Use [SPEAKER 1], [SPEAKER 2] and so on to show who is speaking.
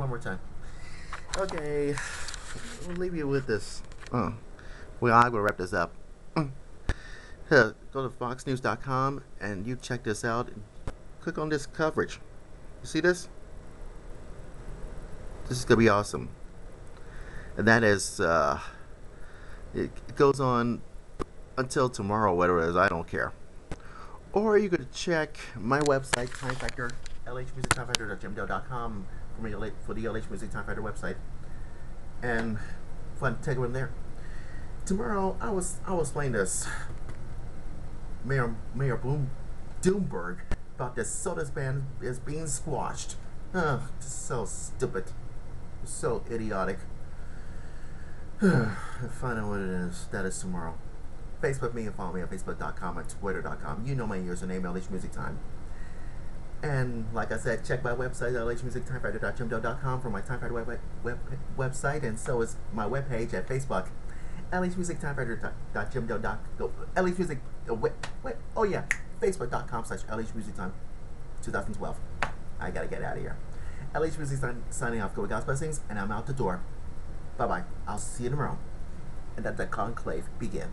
[SPEAKER 1] one more time. Okay, we'll leave you with this. Oh, well, I will wrap this up. Mm. Go to foxnews.com and you check this out. Click on this coverage. You see this? This is gonna be awesome. And that is, uh, it it goes on until tomorrow, whatever it is. I don't care. Or you could check my website, Time Factor, lhmusictimefactor.gmail.com for, me, for the LH Music Time Factor website. And fun, take it from there. Tomorrow, I was I was playing this Mayor Mayor Boom Doomberg about this sodas ban is being squashed. Ugh, so stupid, so idiotic. Find out what it is. That is tomorrow. Facebook me and follow me on Facebook.com and Twitter.com. You know my username, LH Music Time. And like I said, check my website, lhmusictimefactor.gmail.com for my Time Factor web, web, website, and so is my webpage at Facebook, lhmusictimefactor.gmail.com. lhmusic, uh, oh yeah, facebook.com slash lhmusictime 2012. I gotta get out of here. LH Music sign, signing off. Go with God's blessings, and I'm out the door. Bye bye. I'll see you tomorrow. And let the conclave begin.